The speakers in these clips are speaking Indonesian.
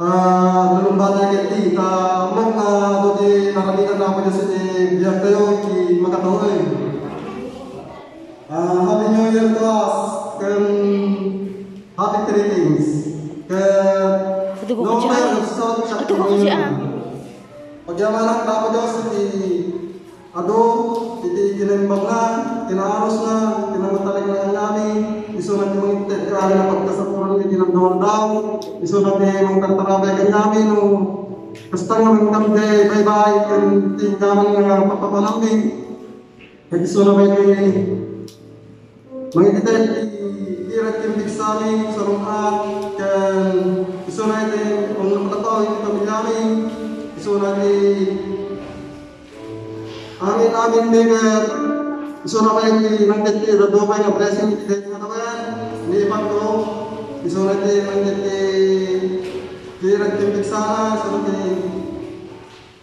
Ah, belum banyak kiti ta mong ah do di ado iti kinaimbag na, kinaaros na, kinamatalag na namin, iso na di mga itirali na pagkasapuran ni ginagawa daw, iso na mga kantarabay ka namin, no, kasta nga mga kamde, bye-bye, tinggaman nga papapalambing, kaya iso na may mga ititet, irat yung bigsami, sa rumat, kan iso na iti, kung nakataw, iti pamilyami, iso na Amin amin bigat. Iso na kayo ni nang titi da do nga blessing ti dito na tawayan. Ni pagdo. Iso na ti nang titi dirag timbik sana sa ti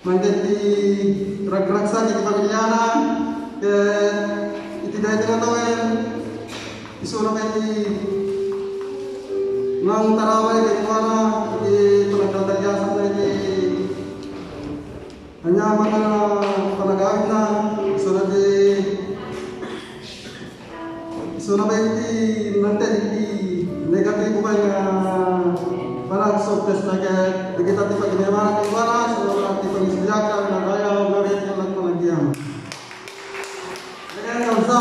nang titi ragragsa ti pamilyana. Ke iti dito na tawayan. Iso na kayo ti nang taraway kay kuana ti panagdadagyasan na ti hanya mga at di pag-isbiyakan na kaya gawin yung nagpalagyan. Kaya nga sa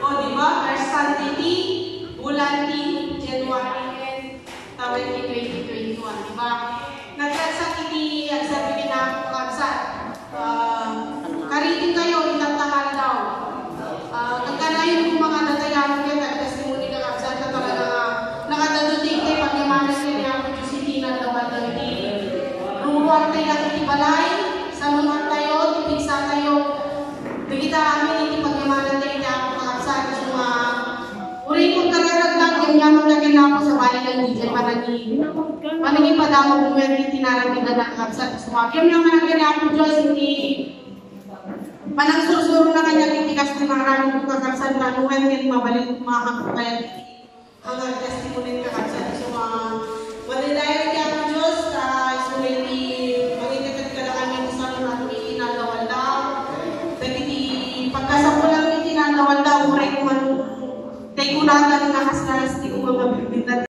O, di 2021, di ba? namin ang kudisipinan dapat ng tinig. Rumuwarte ng itibalay, sa tayo, tipigsa tayo, bigita amin iti pagyamanan tayo niya ako kakapsat sa mga uri kong kararag lang, yung nga nung nagin sa bayan ng DJ Panagi. Panagi pa daw kung meron iti naramigan na kakapsat sa mga. Kaya naman ang ganyan ako, Diyos, hindi panagsursuro na kanya titikas ng mga ramang kakapsat na luhan, kaya mabalik mga kakapsat. Ang Kay kulangan na kaslas ti umang mabibindat